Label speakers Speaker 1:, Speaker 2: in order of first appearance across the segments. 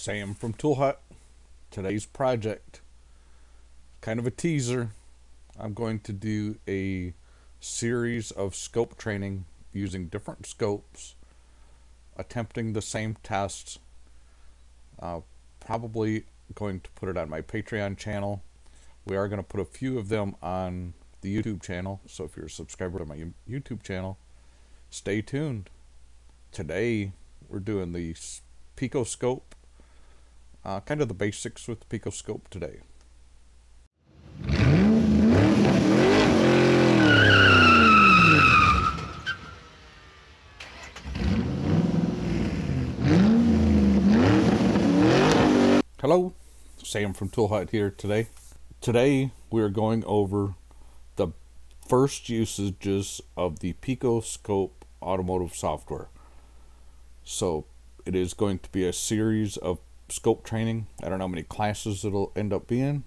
Speaker 1: Sam from Tool Hut. Today's project, kind of a teaser. I'm going to do a series of scope training using different scopes, attempting the same tests. Uh, probably going to put it on my Patreon channel. We are going to put a few of them on the YouTube channel. So if you're a subscriber to my YouTube channel, stay tuned. Today we're doing the Pico scope uh, kind of the basics with the Picoscope today. Hello, Sam from Tool Hut here today. Today we are going over the first usages of the Picoscope automotive software. So it is going to be a series of scope training. I don't know how many classes it'll end up being,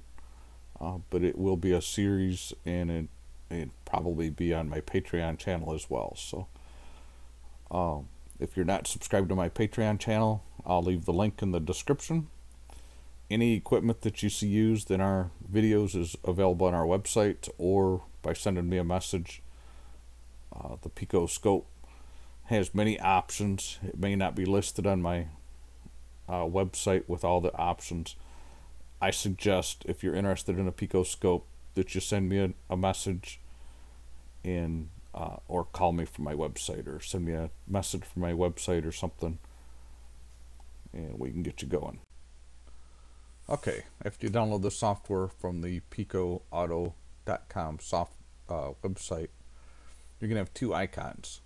Speaker 1: uh, but it will be a series and it, it probably be on my Patreon channel as well. So um, if you're not subscribed to my Patreon channel, I'll leave the link in the description. Any equipment that you see used in our videos is available on our website or by sending me a message. Uh, the Pico Scope has many options. It may not be listed on my uh, website with all the options. I suggest if you're interested in a Pico scope that you send me a, a message and uh, or call me from my website or send me a message from my website or something and we can get you going. Okay, after you download the software from the picoauto.com soft uh, website, you're going to have two icons.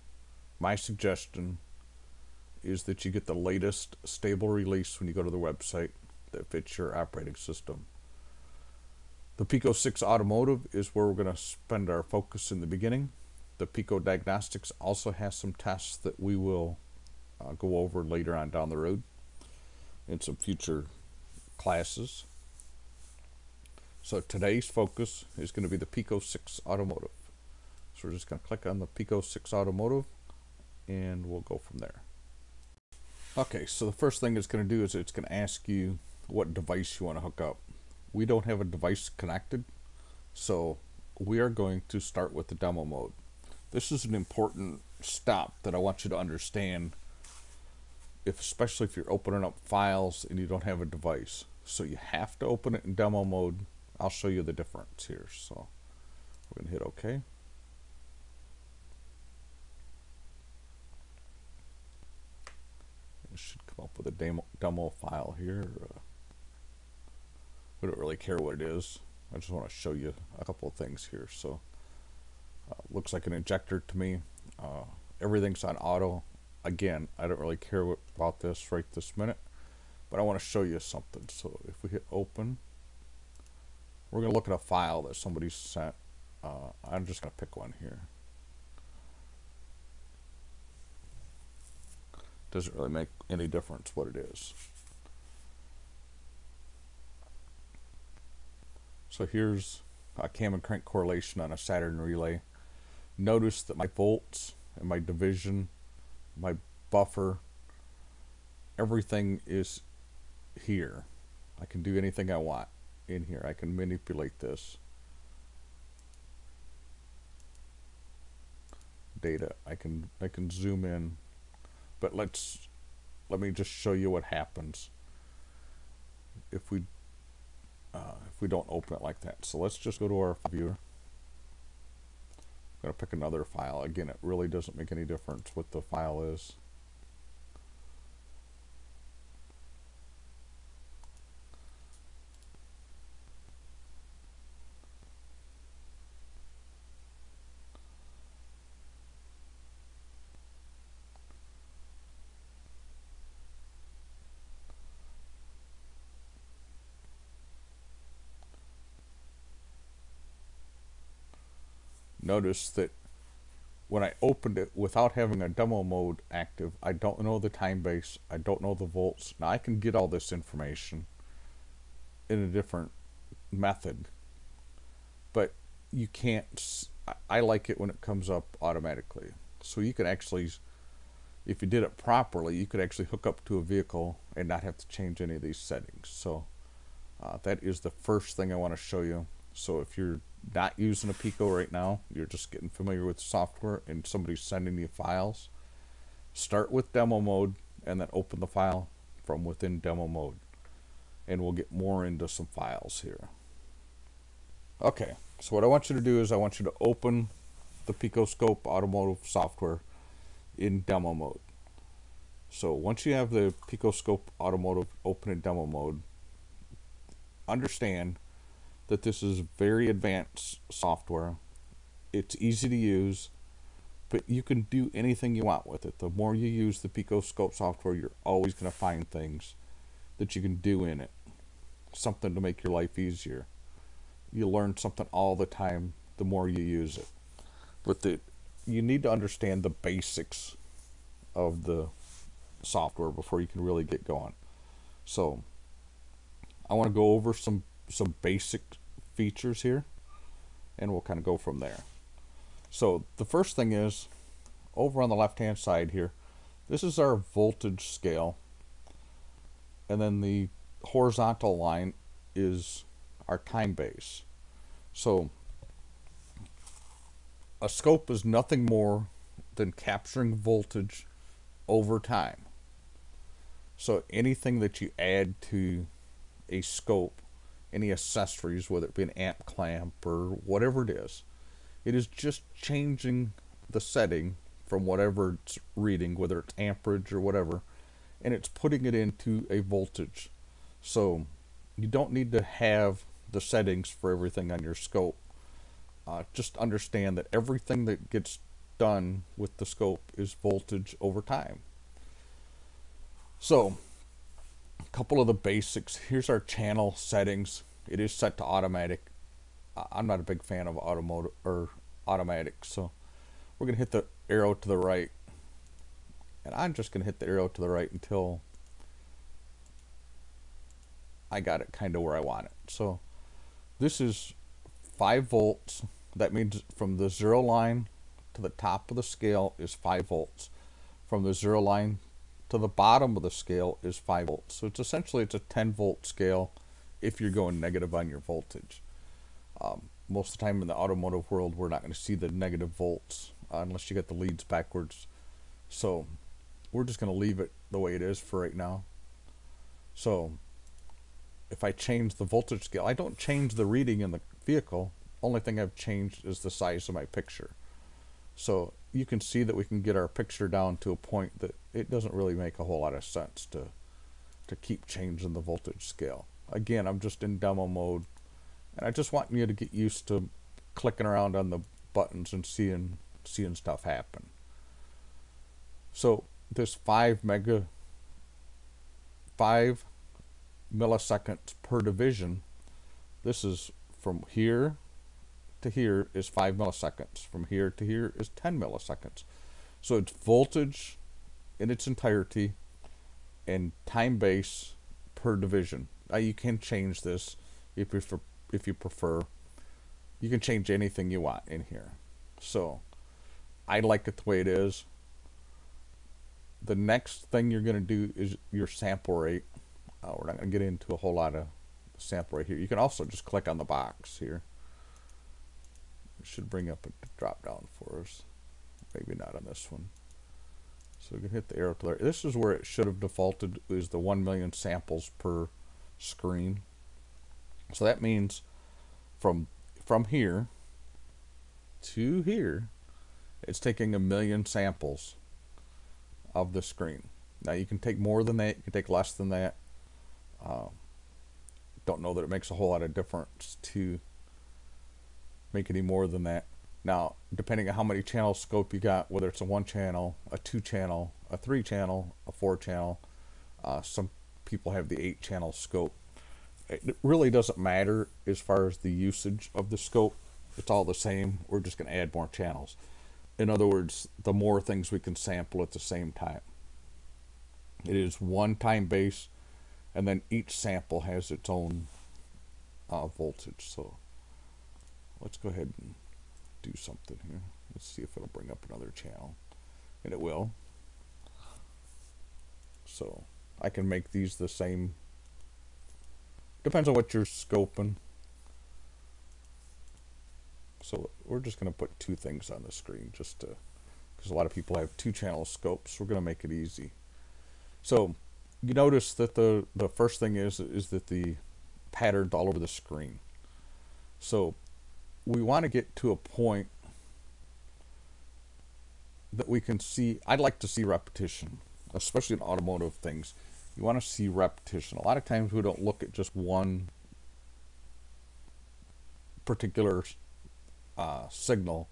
Speaker 1: My suggestion is that you get the latest stable release when you go to the website that fits your operating system. The Pico 6 Automotive is where we're going to spend our focus in the beginning. The Pico Diagnostics also has some tests that we will uh, go over later on down the road in some future classes. So today's focus is going to be the Pico 6 Automotive. So we're just going to click on the Pico 6 Automotive and we'll go from there. Okay, so the first thing it's going to do is it's going to ask you what device you want to hook up. We don't have a device connected, so we are going to start with the demo mode. This is an important stop that I want you to understand, if especially if you're opening up files and you don't have a device. So you have to open it in demo mode. I'll show you the difference here. So we're going to hit OK. Should come up with a demo, demo file here. Uh, we don't really care what it is. I just want to show you a couple of things here. So, uh, looks like an injector to me. Uh, everything's on auto. Again, I don't really care what, about this right this minute, but I want to show you something. So, if we hit open, we're going to look at a file that somebody sent. Uh, I'm just going to pick one here. Doesn't really make any difference what it is. So here's a cam and crank correlation on a Saturn relay. Notice that my volts and my division, my buffer, everything is here. I can do anything I want in here. I can manipulate this. Data. I can I can zoom in but let's let me just show you what happens if we uh, if we don't open it like that. So let's just go to our viewer. I'm going to pick another file. Again, it really doesn't make any difference what the file is. Notice that when I opened it without having a demo mode active, I don't know the time base, I don't know the volts. Now I can get all this information in a different method, but you can't, I like it when it comes up automatically. So you can actually, if you did it properly, you could actually hook up to a vehicle and not have to change any of these settings. So uh, that is the first thing I want to show you. So if you're not using a Pico right now, you're just getting familiar with software and somebody's sending you files, start with demo mode and then open the file from within demo mode. And we'll get more into some files here. Okay, so what I want you to do is I want you to open the Picoscope automotive software in demo mode. So once you have the Picoscope automotive open in demo mode, understand that this is very advanced software. It's easy to use, but you can do anything you want with it. The more you use the Picoscope software, you're always going to find things that you can do in it. Something to make your life easier. You learn something all the time the more you use it. But the you need to understand the basics of the software before you can really get going. So I want to go over some some basic features here and we'll kind of go from there. So the first thing is over on the left hand side here this is our voltage scale and then the horizontal line is our time base. So a scope is nothing more than capturing voltage over time. So anything that you add to a scope, any accessories, whether it be an amp clamp or whatever it is, it is just changing the setting from whatever it's reading, whether it's amperage or whatever, and it's putting it into a voltage. So you don't need to have the settings for everything on your scope. Uh, just understand that everything that gets done with the scope is voltage over time. So, a couple of the basics. Here's our channel settings. It is set to automatic. I'm not a big fan of automotive or automatic, so we're gonna hit the arrow to the right, and I'm just gonna hit the arrow to the right until I got it kind of where I want it. So this is 5 volts. That means from the zero line to the top of the scale is 5 volts. From the zero line to the bottom of the scale is 5 volts. So it's essentially it's a 10 volt scale if you're going negative on your voltage. Um, most of the time in the automotive world, we're not going to see the negative volts uh, unless you get the leads backwards. So we're just going to leave it the way it is for right now. So if I change the voltage scale, I don't change the reading in the vehicle. Only thing I've changed is the size of my picture. So you can see that we can get our picture down to a point that it doesn't really make a whole lot of sense to to keep changing the voltage scale. Again, I'm just in demo mode and I just want you to get used to clicking around on the buttons and seeing seeing stuff happen. So this 5 mega 5 milliseconds per division. This is from here to here is 5 milliseconds. From here to here is 10 milliseconds. So it's voltage in its entirety and time base per division. Now you can change this if you if you prefer. You can change anything you want in here. So I like it the way it is. The next thing you're going to do is your sample rate. Uh, we're not going to get into a whole lot of sample right here. You can also just click on the box here. It should bring up a drop down for us. Maybe not on this one. So we can hit the arrow to there. This is where it should have defaulted is the 1 million samples per screen. So that means from from here to here, it's taking a million samples of the screen. Now you can take more than that, you can take less than that. Uh, don't know that it makes a whole lot of difference to make any more than that. Now, depending on how many channel scope you got, whether it's a one channel, a two channel, a three channel, a four channel, uh, some people have the eight channel scope. It really doesn't matter as far as the usage of the scope. It's all the same. We're just going to add more channels. In other words, the more things we can sample at the same time. It is one time base and then each sample has its own uh, voltage. So let's go ahead and do something here. Let's see if it'll bring up another channel. And it will. So I can make these the same. Depends on what you're scoping. So we're just going to put two things on the screen just to, because a lot of people have two channel scopes. We're going to make it easy. So you notice that the, the first thing is, is that the pattern's all over the screen. So we want to get to a point that we can see. I'd like to see repetition, especially in automotive things. You want to see repetition. A lot of times we don't look at just one particular uh, signal.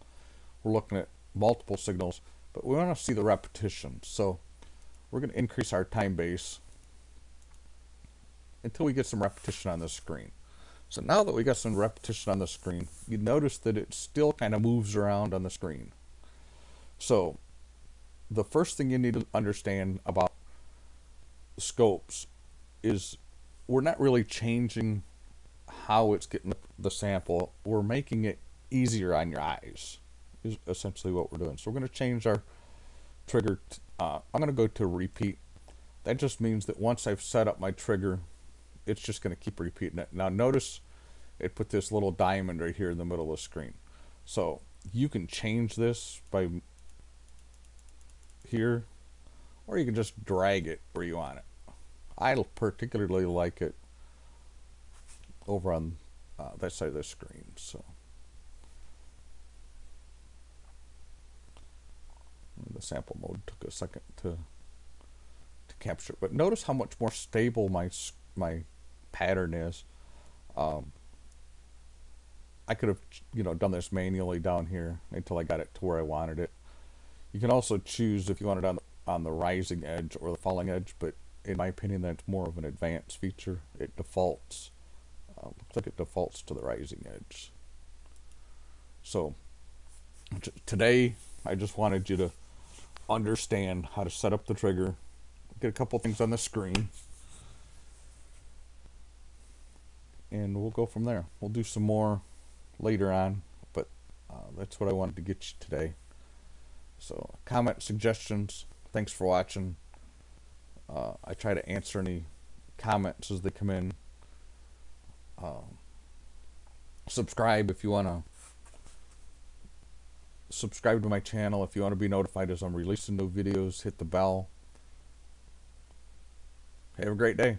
Speaker 1: We're looking at multiple signals, but we want to see the repetition. So we're going to increase our time base until we get some repetition on the screen. So now that we got some repetition on the screen, you notice that it still kind of moves around on the screen. So the first thing you need to understand about scopes is we're not really changing how it's getting the sample. We're making it easier on your eyes is essentially what we're doing. So we're going to change our trigger. Uh, I'm going to go to repeat. That just means that once I've set up my trigger, it's just going to keep repeating it. Now notice it put this little diamond right here in the middle of the screen. So you can change this by here, or you can just drag it where you want it. I particularly like it over on uh, that side of the screen. So. the sample mode took a second to to capture but notice how much more stable my my pattern is um, I could have you know done this manually down here until I got it to where I wanted it. You can also choose if you want it on on the rising edge or the falling edge but in my opinion that's more of an advanced feature. It defaults uh, looks like it defaults to the rising edge. So today I just wanted you to understand how to set up the trigger, get a couple things on the screen, and we'll go from there. We'll do some more later on, but uh, that's what I wanted to get you today. So, comment, suggestions. Thanks for watching. Uh, I try to answer any comments as they come in. Um, subscribe if you want to subscribe to my channel if you want to be notified as I'm releasing new videos. Hit the bell. Have a great day.